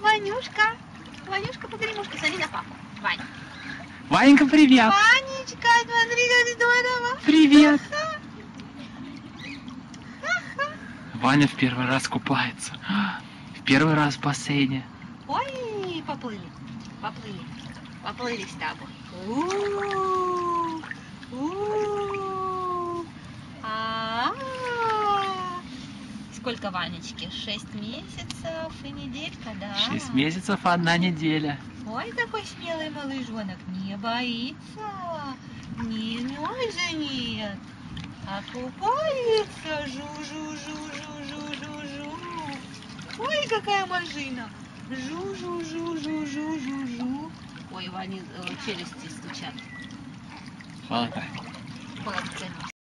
Ванюшка, Ванюшка, погремушка, смотри на папу. Вань. Ванька, привет! Ванечка, смотри, как здорово. Привет! Ваня в первый раз купается. В первый раз в бассейне. Ой, поплыли, поплыли, поплыли с тобой. У-у-у, Сколько Ванечки? Шесть месяцев и неделька, да? Шесть месяцев, одна неделя. Ой, какой смелый малыжонок, не боится, не нет, а купается, жу-жу-жу-жу-жу-жу-жу. Ой, какая машина, жу-жу-жу-жу-жу-жу-жу. Ой, Ване э, челюсти стучат. Холодай. Холодно.